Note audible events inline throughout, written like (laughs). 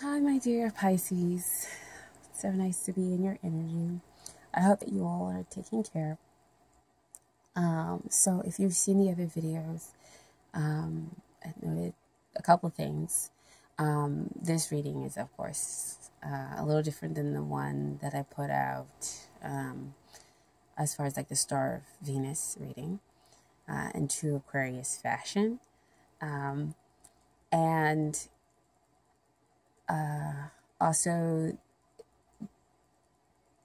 Hi, my dear Pisces. So nice to be in your energy. I hope that you all are taking care. Um, so, if you've seen the other videos, um, I noted a couple things. Um, this reading is, of course, uh, a little different than the one that I put out um, as far as like the Star of Venus reading uh, in true Aquarius fashion. Um, and uh, also,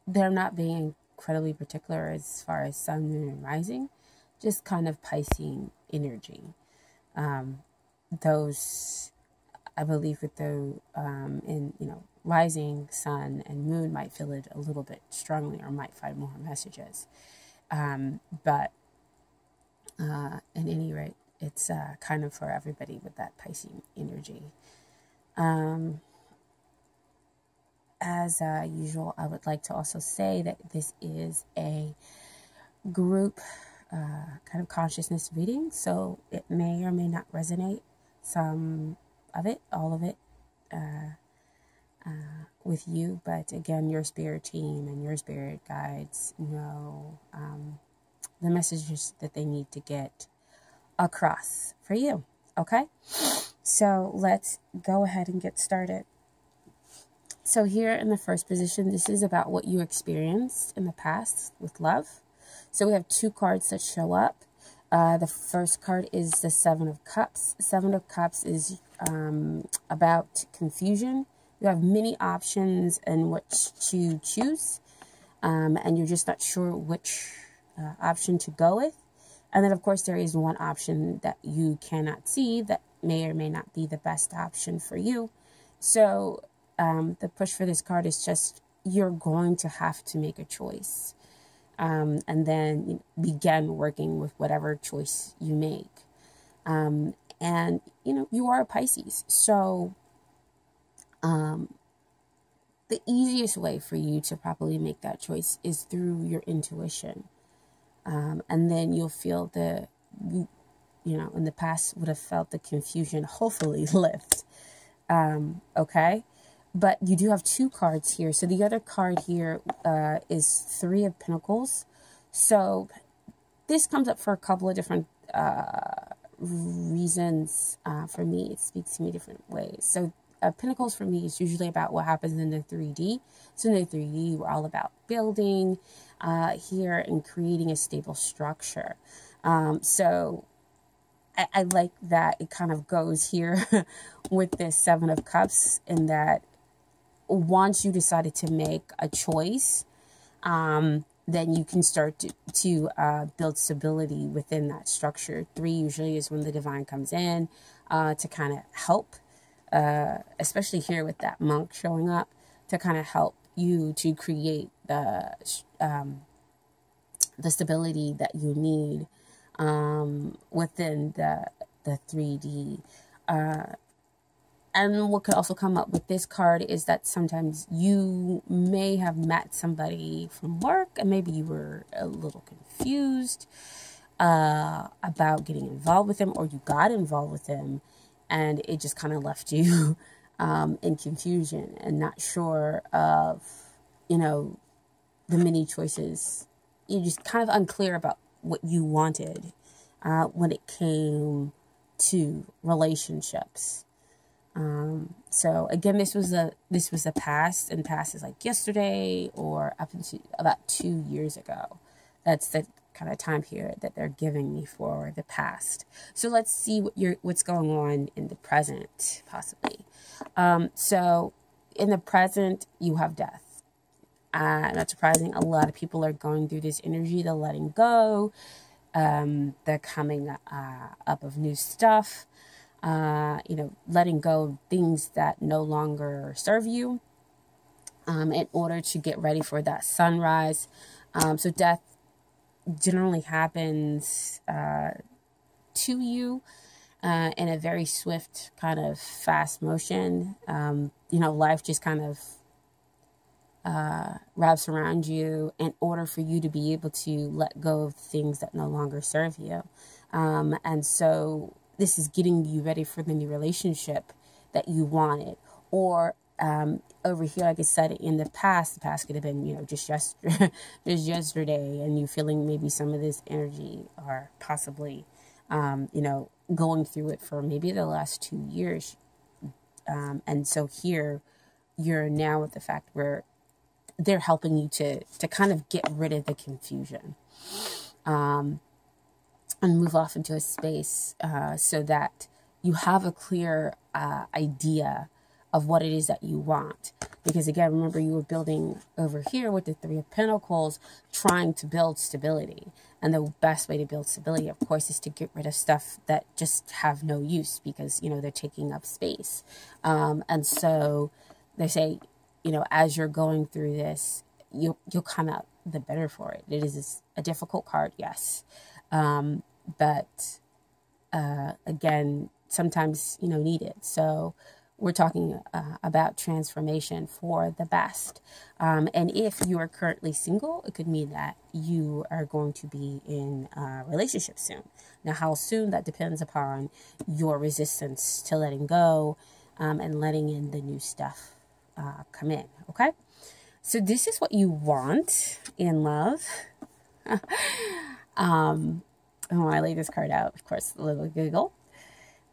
they're not being incredibly particular as far as sun, moon, and rising, just kind of Piscean energy. Um, those, I believe, with the um, in you know rising sun and moon might feel it a little bit strongly or might find more messages. Um, but uh, at any rate, it's uh, kind of for everybody with that Piscean energy. Um, as uh, usual, I would like to also say that this is a group uh, kind of consciousness reading, so it may or may not resonate. Some of it, all of it, uh, uh, with you, but again, your spirit team and your spirit guides know um, the messages that they need to get across for you. Okay, so let's go ahead and get started. So, here in the first position, this is about what you experienced in the past with love. So, we have two cards that show up. Uh, the first card is the Seven of Cups. Seven of Cups is um, about confusion. You have many options in which to choose, um, and you're just not sure which uh, option to go with. And then, of course, there is one option that you cannot see that may or may not be the best option for you. So, um, the push for this card is just you're going to have to make a choice um, and then you know, begin working with whatever choice you make. Um, and, you know, you are a Pisces. So, um, the easiest way for you to properly make that choice is through your intuition. Um, and then you'll feel the, you, you know, in the past would have felt the confusion hopefully (laughs) lift. Um, okay. But you do have two cards here. So the other card here uh, is Three of Pentacles. So this comes up for a couple of different uh, reasons uh, for me. It speaks to me different ways. So uh, Pentacles for me is usually about what happens in the 3D. So in the 3D, we're all about building uh, here and creating a stable structure. Um, so I, I, like that it kind of goes here (laughs) with this Seven of Cups in that once you decided to make a choice, um, then you can start to, to uh, build stability within that structure. Three usually is when the divine comes in uh, to kind of help, uh, especially here with that monk showing up, to kind of help you to create the um, the stability that you need um, within the the 3D. And what could also come up with this card is that sometimes you may have met somebody from work and maybe you were a little confused uh, about getting involved with them or you got involved with them and it just kind of left you (laughs) um, in confusion and not sure of, you know, the many choices. You're just kind of unclear about what you wanted uh, when it came to relationships um, so again, this was a this was a past, and past is like yesterday or up into about two years ago. That's the kind of time period that they're giving me for the past. So let's see what you're what's going on in the present, possibly. Um, so in the present, you have death. Uh, not surprising, a lot of people are going through this energy, the letting go, um, the coming uh, up of new stuff uh, you know, letting go of things that no longer serve you um, in order to get ready for that sunrise. Um, so death generally happens uh, to you uh, in a very swift, kind of fast motion. Um, you know, life just kind of uh, wraps around you in order for you to be able to let go of things that no longer serve you. Um, and so this is getting you ready for the new relationship that you wanted. Or um, over here, like I said, in the past, the past could have been, you know, just yesterday, (laughs) just yesterday, and you feeling maybe some of this energy, or possibly, um, you know, going through it for maybe the last two years, um, and so here, you're now with the fact where they're helping you to to kind of get rid of the confusion, um, and move off into a space uh, so that you have a clear uh, idea of what it is that you want. Because again, remember you were building over here with the Three of Pentacles, trying to build stability. And the best way to build stability, of course, is to get rid of stuff that just have no use because, you know, they're taking up space. Um, and so they say, you know, as you're going through this, you'll, you'll come out the better for it. It is a difficult card, yes. Um, but uh, again, sometimes, you know, needed. So we're talking uh, about transformation for the best. Um, and if you are currently single, it could mean that you are going to be in a relationship soon. Now, how soon, that depends upon your resistance to letting go um, and letting in the new stuff uh, come in. Okay? So, this is what you want in love. (laughs) um, when I lay this card out, of course, a little giggle.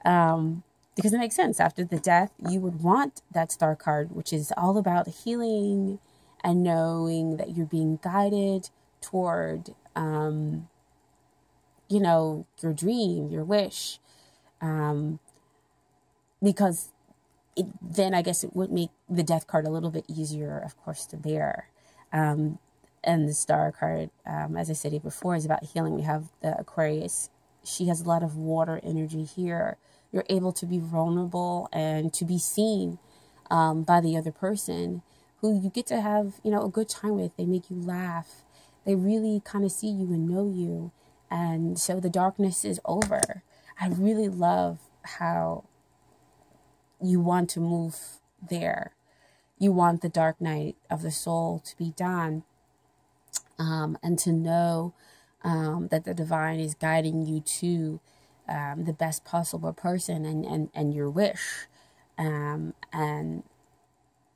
Um, because it makes sense. After the death, you would want that star card, which is all about healing and knowing that you're being guided toward, um, you know, your dream, your wish. Um, because it, then I guess it would make the death card a little bit easier, of course, to bear. Um, and the star card, um, as I said before, is about healing. We have the Aquarius. She has a lot of water energy here you're able to be vulnerable and to be seen um, by the other person who you get to have, you know, a good time with. They make you laugh. They really kind of see you and know you. And so the darkness is over. I really love how you want to move there. You want the dark night of the soul to be done um, and to know um, that the divine is guiding you to um, the best possible person and, and, and your wish. Um, and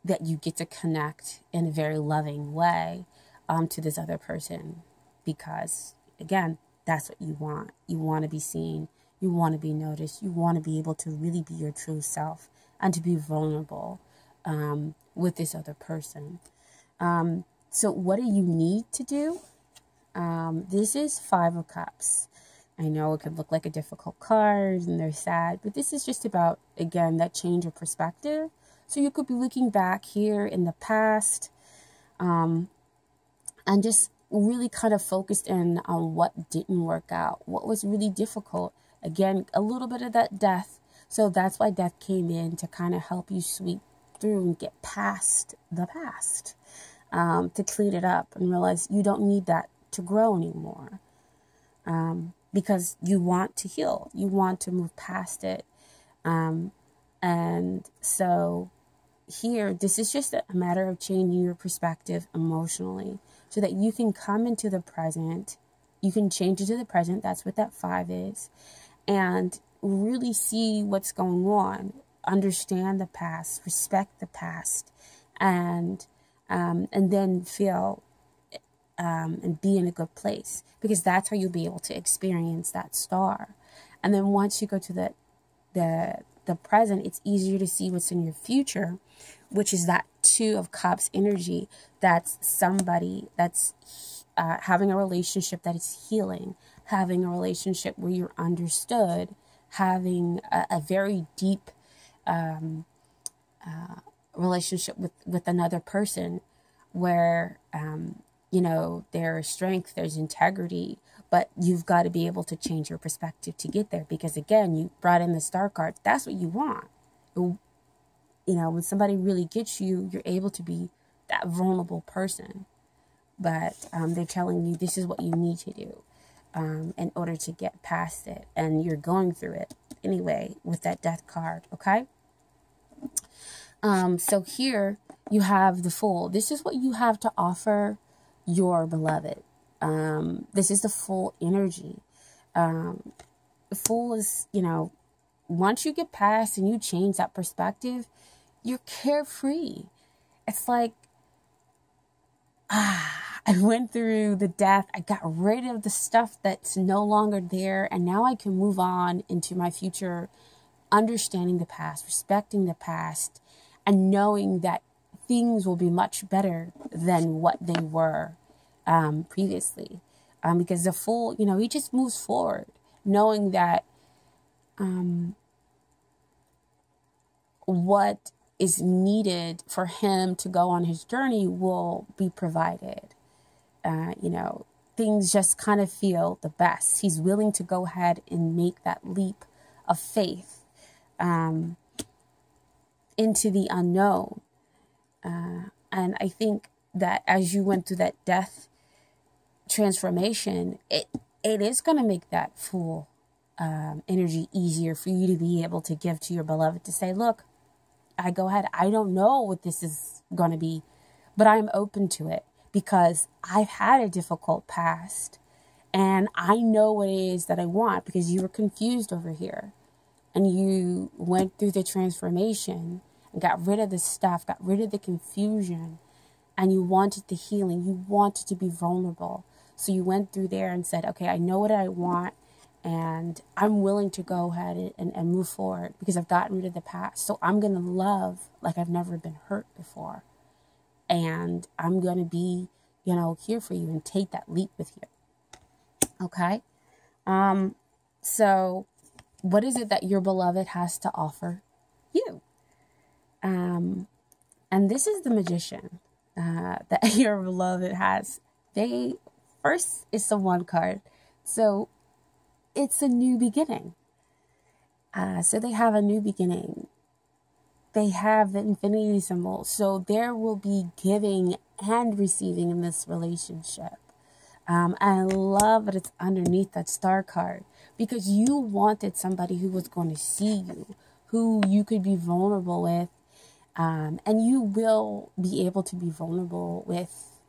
that you get to connect in a very loving way um, to this other person because, again, that's what you want. You want to be seen, you want to be noticed, you want to be able to really be your true self and to be vulnerable um, with this other person. Um, so, what do you need to do? Um, this is Five of Cups. I know it could look like a difficult card and they're sad, but this is just about, again, that change of perspective. So you could be looking back here in the past um, and just really kind of focused in on what didn't work out, what was really difficult. Again, a little bit of that death. So that's why death came in to kind of help you sweep through and get past the past, um, to clean it up and realize you don't need that to grow anymore. Um, because you want to heal, you want to move past it. Um, and so here, this is just a matter of changing your perspective emotionally so that you can come into the present. You can change it to the present. That's what that five is. And really see what's going on, understand the past, respect the past, and um, and then feel um, and be in a good place because that's how you'll be able to experience that star. And then once you go to the the the present, it's easier to see what's in your future, which is that two of cups energy. That's somebody that's uh, having a relationship that is healing, having a relationship where you're understood, having a, a very deep um, uh, relationship with with another person, where um, you know, there's strength, there's integrity, but you've got to be able to change your perspective to get there because again, you brought in the star card. That's what you want. You know, when somebody really gets you, you're able to be that vulnerable person. But um, they're telling you this is what you need to do um, in order to get past it. And you're going through it anyway with that death card, okay? Um, so here you have the fool. This is what you have to offer your beloved. Um, this is the fool energy. Um, the fool is, you know, once you get past and you change that perspective, you're carefree. It's like, ah, I (laughs) went through the death. I got rid of the stuff that's no longer there. And now I can move on into my future, understanding the past, respecting the past, and knowing that things will be much better than what they were um, previously. Um, because the fool, you know, he just moves forward, knowing that um, what is needed for him to go on his journey will be provided. Uh, you know, things just kind of feel the best. He's willing to go ahead and make that leap of faith um, into the unknown. Uh, and I think that as you went through that death transformation, it it is going to make that fool um, energy easier for you to be able to give to your beloved to say, look, I go ahead. I don't know what this is going to be, but I'm open to it because I've had a difficult past and I know what it is that I want because you were confused over here and you went through the transformation and got rid of the stuff, got rid of the confusion, and you wanted the healing. You wanted to be vulnerable. So you went through there and said, okay, I know what I want and I'm willing to go ahead and, and move forward because I've gotten rid of the past. So I'm going to love like I've never been hurt before. And I'm going to be, you know, here for you and take that leap with you. Okay? Um, so what is it that your beloved has to offer you? Um, and this is the magician uh, (laughs) that your beloved has. They first is the one card. So it's a new beginning. Uh, so they have a new beginning. They have the infinity symbol. So there will be giving and receiving in this relationship. Um, I love that it's underneath that star card because you wanted somebody who was going to see you, who you could be vulnerable with, um, and you will be able to be vulnerable with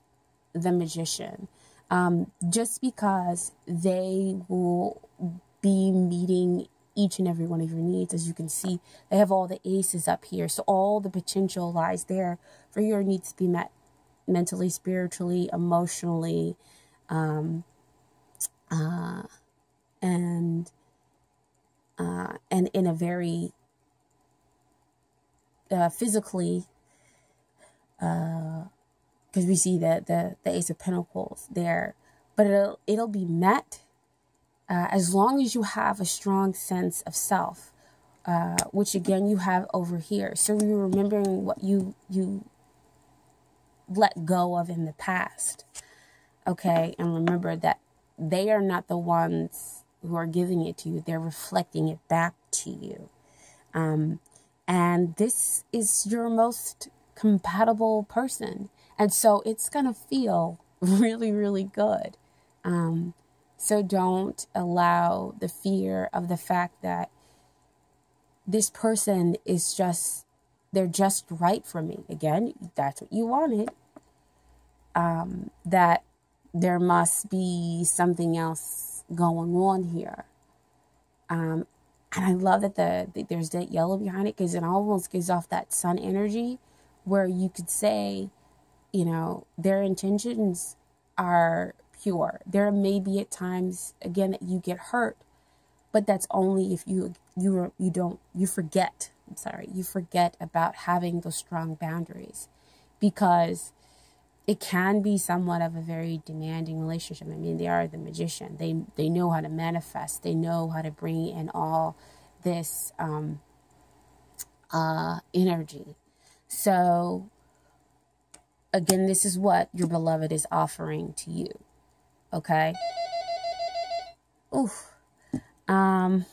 the magician um, just because they will be meeting each and every one of your needs. As you can see, they have all the aces up here. So all the potential lies there for your needs to be met mentally, spiritually, emotionally, um, uh, and uh, and in a very uh, physically uh, because we see the, the, the Ace of Pentacles there. But it'll, it'll be met uh, as long as you have a strong sense of self, uh, which again you have over here. So you're remembering what you, you let go of in the past. Okay, and remember that they are not the ones who are giving it to you, they're reflecting it back to you. Um, and this is your most compatible person. And so it's going to feel (laughs) really, really good. Um, so don't allow the fear of the fact that this person is just, they're just right for me. Again, that's what you wanted. Um, that there must be something else going on here. Um, and I love that the, the there's that yellow behind it because it almost gives off that sun energy where you could say, you know, their intentions are pure. There may be at times again that you get hurt, but that's only if you you you don't you forget. I'm sorry, you forget about having those strong boundaries because it can be somewhat of a very demanding relationship. I mean, they are the magician. They they know how to manifest. They know how to bring in all this um, uh, energy. So again, this is what your beloved is offering to you. Okay? Oof. Um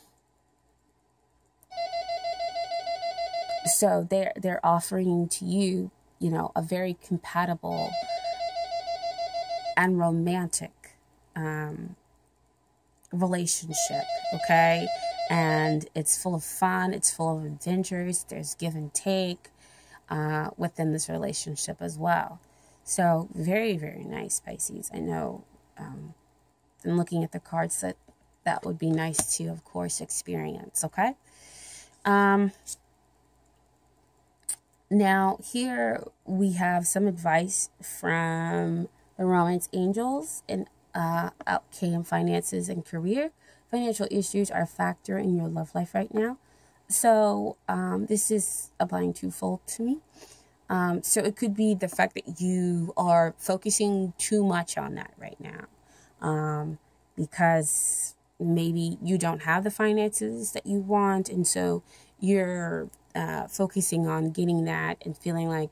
so they're they're offering to you, you know, a very compatible and romantic um relationship, okay? And it's full of fun, it's full of adventures, there's give and take uh, within this relationship as well. So, very, very nice, Pisces. I know, um, and looking at the cards, that that would be nice to, of course, experience. Okay. Um, Now, here we have some advice from the Romance Angels and uh, KM Finances and Career. Financial issues are a factor in your love life right now. So, um, this is applying twofold to me. Um, so, it could be the fact that you are focusing too much on that right now um, because maybe you don't have the finances that you want. And so, you're uh, focusing on getting that and feeling like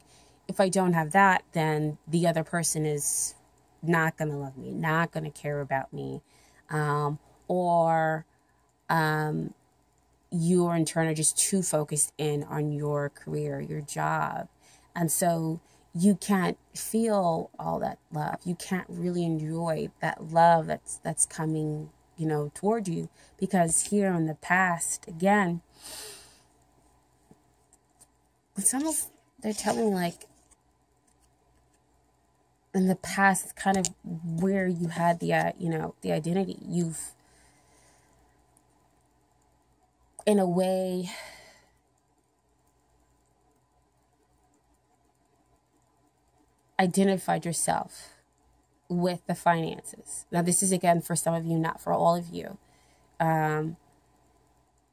if I don't have that, then the other person is not going to love me, not going to care about me. Um, or um, you in turn are just too focused in on your career, your job. And so you can't feel all that love. You can't really enjoy that love that's that's coming, you know, toward you because here in the past, again, some of they're telling like in the past kind of where you had the uh, you know the identity. You've in a way identified yourself with the finances. Now this is again for some of you not for all of you. Um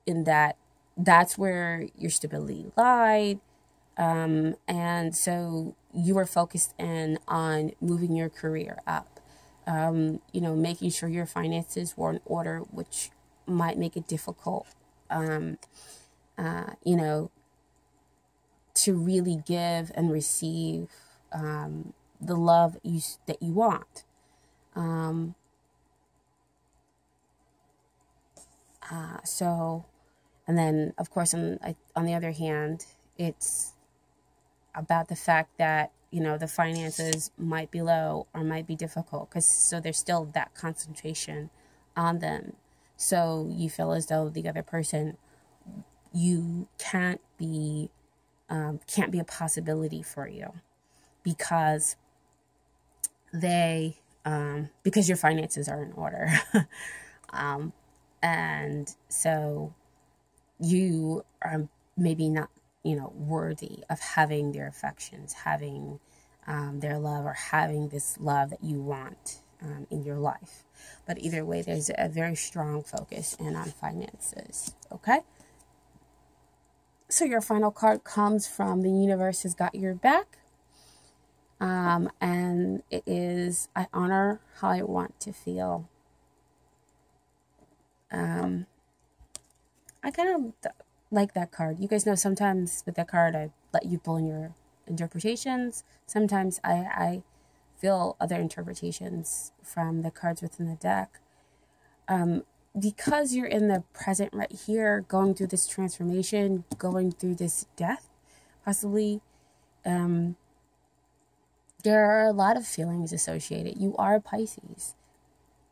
in that that's where your stability lied um, and so you are focused in on moving your career up, um, you know, making sure your finances were in order, which might make it difficult, um, uh, you know, to really give and receive um, the love you, that you want. Um, uh, so, and then of course, on, on the other hand, it's about the fact that you know the finances might be low or might be difficult because so there's still that concentration on them. So you feel as though the other person you can't be um, can't be a possibility for you because they um, because your finances are in order. (laughs) Um, and so you are maybe not you know, worthy of having their affections, having um, their love, or having this love that you want um, in your life. But either way, there's a very strong focus in on finances. Okay. So your final card comes from the universe has got your back. Um, and it is I honor how I want to feel. Um, I kind of like that card. You guys know sometimes with that card, I let you pull in your interpretations. Sometimes I, I feel other interpretations from the cards within the deck. Um, because you're in the present right here, going through this transformation, going through this death, possibly, um, there are a lot of feelings associated. You are Pisces.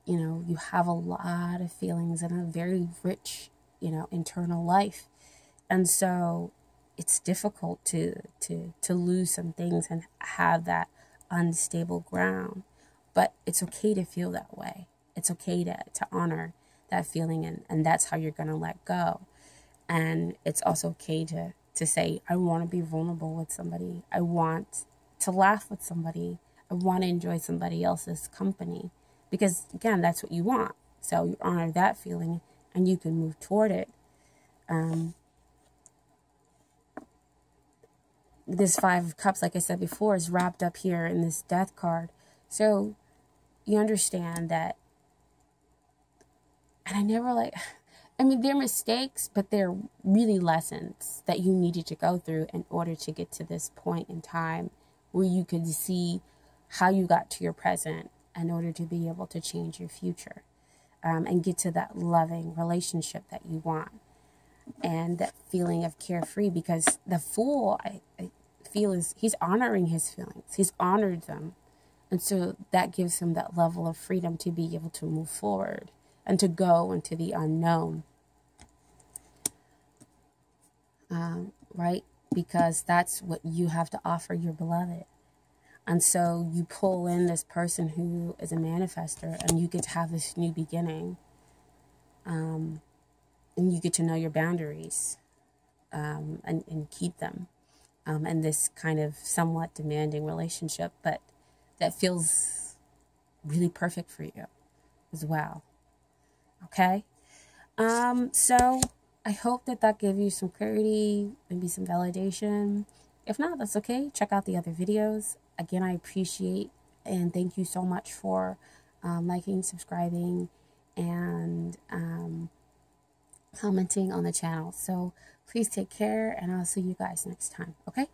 You know, you have a lot of feelings and a very rich, you know, internal life and so it's difficult to to to lose some things and have that unstable ground. But it's okay to feel that way. It's okay to to honor that feeling and and that's how you're going to let go. And it's also okay to to say i want to be vulnerable with somebody. I want to laugh with somebody. I want to enjoy somebody else's company. Because again that's what you want. So you honor that feeling and you can move toward it. Um, this five of cups like i said before is wrapped up here in this death card. So you understand that and i never like (sighs) i mean they're mistakes but they're really lessons that you needed to go through in order to get to this point in time where you could see how you got to your present in order to be able to change your future um, and get to that loving relationship that you want and that feeling of carefree because the fool I, I feel is he's honoring his feelings. He's honored them. And so that gives him that level of freedom to be able to move forward and to go into the unknown. Um, right? Because that's what you have to offer your beloved. And so you pull in this person who is a manifester and you get to have this new beginning. Um, and you get to know your boundaries um, and, and keep them um, and this kind of somewhat demanding relationship, but that feels really perfect for you as well. Okay? Um, so I hope that that gave you some clarity, maybe some validation. If not, that's okay. Check out the other videos. Again, I appreciate and thank you so much for um, liking, subscribing, and um, commenting on the channel. So please take care, and I'll see you guys next time. Okay?